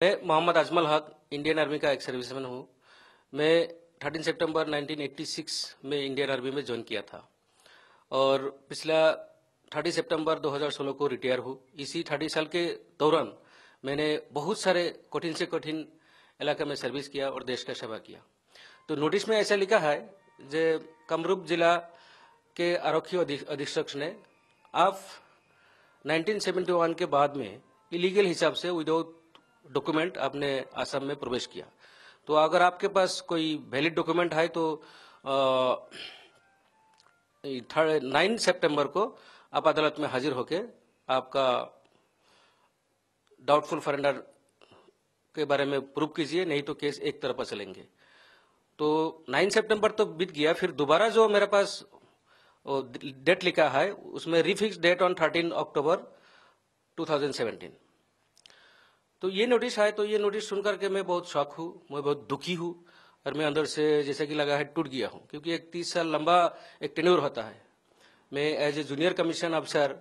मैं मोहम्मद अजमल हक Indian army का एक सर्विसमैन हूँ। मैं 13 सितंबर 1986 में इंडियन आर्मी में ज्वाइन किया था। और पिछला 30 सितंबर 2016 को रिटायर हूँ। इसी 30 साल के दौरान मैंने बहुत सारे कठिन से कठिन इलाके में सर्विस किया और देश का सेवा किया। तो नोटिस में ऐसा लिखा है जे कमरूप जिला के आरक्षी अधीक्षक ने, आप 1971 के बाद में इलीगल हिसाब से विदाउट डॉक्यूमेंट आपने आसाम में प्रवेश किया। तो अगर आपके पास कोई वैलिड डॉक्यूमेंट है तो थर्ड, नाइन सेप्टेम्बर को आप अदालत में हाजिर होके आपका डाउटफुल फरेंडर के बारे में प्रूव कीजिए, नहीं तो केस एक तरफा चलेंगे तो 9 सितंबर तो बीत गया, फिर दोबारा जो मेरे पास डेट लिखा है, उसमें रिफिक्स डेट ऑन 13 अक्टूबर 2017 तो ये नोटिस आए तो ये नोटिस सुनकर के मैं बहुत शौक हूँ, मैं बहुत दुखी हूँ, और मैं अंदर से जैसे कि लगा है टूट गया हूँ, क्योंकि एक तीस साल लंबा एक टेन्योर होता है। मैं एज ए जूनियर कमीशन अफसर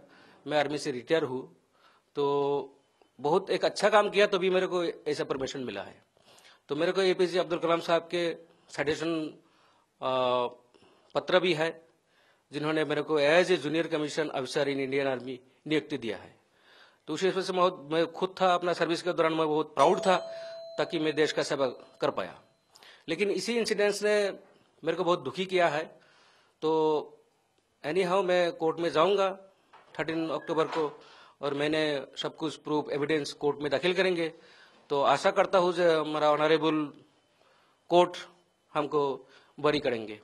मैं आर्मी से रिटायर हूँ तो बहुत एक अच्छा काम किया तो भी मेरे को ऐसा परमिशन मिला है। तो मेरे को एपीजे अब्दुल कलाम साहब के साइटेशन पत्र भी है, जिन्होंने मेरे को एज ए जूनियर कमीशन अफसर इन इंडियन आर्मी नियुक्ति दिया है। तो उसी वजह से बहुत, मैं खुद था, अपना सर्विस के दौरान मैं बहुत प्राउड था, ताकि मैं देश का सेवा कर पाया। लेकिन इसी इंसिडेंस ने मेरे को बहुत दुखी किया है। तो एनी हाउ मैं कोर्ट में जाऊँगा थर्टीन अक्टूबर को, और मैंने सब कुछ प्रूफ एविडेंस कोर्ट में दाखिल करेंगे। तो आशा करता हूँ जो हमारा ऑनरेबल कोर्ट हमको बरी करेंगे।